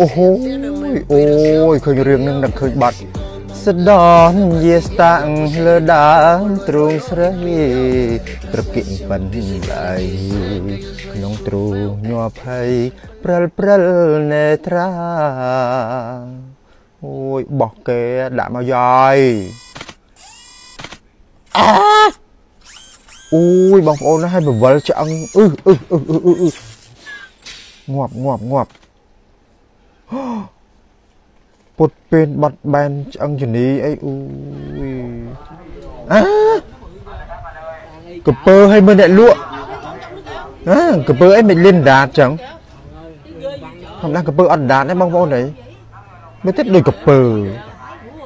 អូហូយអូយឃើញរឿងនឹងនឹងឃើញបាត់ស្ដនយាស្តាំងលើដើមទ្រូងស្រីត្រកិញប៉ិនឡៃក្នុងទ្រូងញ័រភ័យព្រិលព្រិលនេត្រាអូយបោះគេដាក់មកយាយអាអូយបងប្អូនណាឲ្យបវលឆ្អឹងអឺអឺអឺអឺអឺងាប់ងាប់ងាប់ ពុតពេលបាត់បែនឆ្អឹងជំនីអីអូយអាកពើឲ្យមើលអ្នកលក់អាកពើអីមិនលិនដាតចឹងធម្មតាកពើអត់ដាតទេបងប្អូនអីមើលទៀតដូចកពើ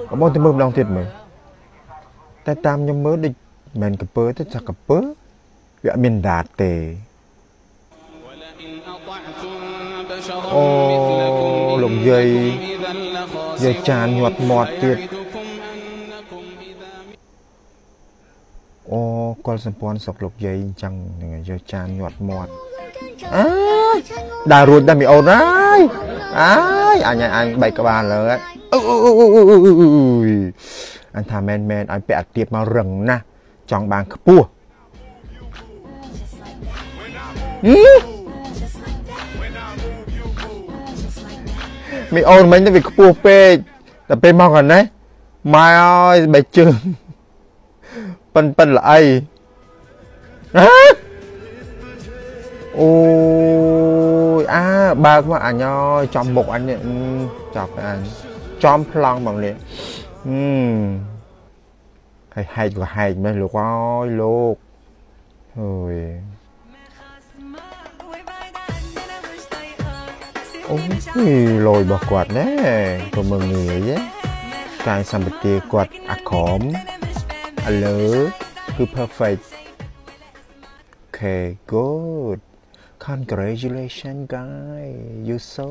បងប្អូនទៅមើលម្ដងទៀតមើលតែតាមខ្ញុំមើលដូចមិនមែនកពើទេថាកពើវាអត់មានដាតទេអូ លោកយាយយាយចានញាត់មាត់ទៀតអូគាត់សម្ព័ន្ធស្រុកលោកយាយអញ្ចឹងហ្នឹងយាយចានញាត់មាត់អើដើររួចដែរមីអូនហើយអើយអញអញបែកក្បាលលើអឺអញថាមែនមែនឲ្យពាក់អាទៀបមករឹងណាស់ចង់បានខ្ពស់ មីអូនមិញទៅវាខ្ពស់ពេកតែពេលមកកណេះម៉ែអើយបែកជើងប៉ិនប៉ិនល្អីអូយអាបើកមកអញអើយចំមុខអញនេះចាប់អញចំប្លង់បងនេះហឹមហើយហែកក៏ហែកមែនលោកអើយលោកអើយ អូយលយរបស់គាត់ណែក៏មើងងាយកាយសម្បទាគាត់អាក្រមឥឡូវគឺ perfect okay good congratulations guy you so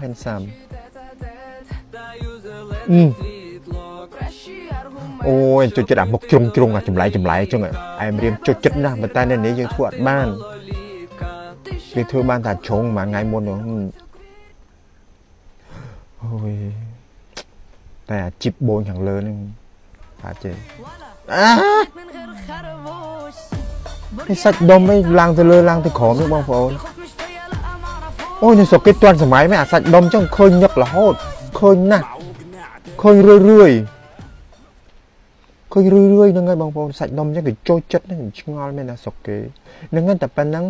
handsome អឺអូយចុចចិត្តអាមុខជ្រុងជ្រុងអាចម្លែកចម្លែកចឹងអែមរៀមចុចចិត្តណាស់ប៉ុន្តែនៅនេះយើងធ្វើអត់បានយើងធ្វើបានតែជ្រុងមួយថ្ងៃមុននោះ អូយតែអាជីបបូនខាងលើហ្នឹងបាទចេះអានេះសាច់ដុំឯងឡើងទៅលើឡើងទៅក្រោមទេបងប្អូនអូយនេះសុកគេទាន់សម័យមែនអាសាច់ដុំចឹងឃើញញឹករហូតឃើញណាស់ឃើញរឿយរឿយឃើញរឿយរឿយហ្នឹងហើយបងប្អូនសាច់ដុំចឹងគេចូលចិត្តហ្នឹងឆ្ងល់មែនណាសុកគេហ្នឹងតែប៉ុណ្ណឹង